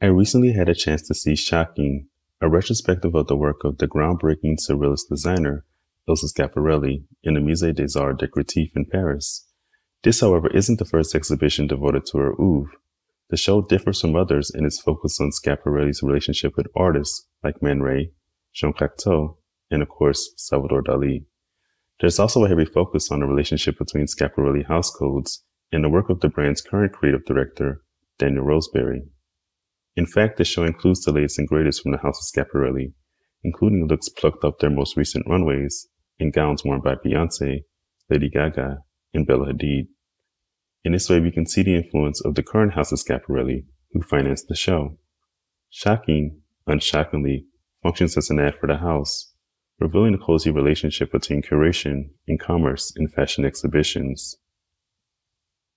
I recently had a chance to see Shocking, a retrospective of the work of the groundbreaking surrealist designer Elsa Schiaparelli in the Musée des Arts Décoratifs in Paris. This, however, isn't the first exhibition devoted to her oeuvre. The show differs from others in its focus on Schiaparelli's relationship with artists like Man Ray, Jean Cocteau, and of course, Salvador Dali. There's also a heavy focus on the relationship between Schiaparelli house codes and the work of the brand's current creative director, Daniel Roseberry. In fact, the show includes the latest and greatest from the house of Schiaparelli, including looks plucked off their most recent runways and gowns worn by Beyonce, Lady Gaga, and Bella Hadid. In this way, we can see the influence of the current house of Schiaparelli, who financed the show. Shocking, unshockingly, functions as an ad for the house, revealing the cozy relationship between curation and commerce in fashion exhibitions.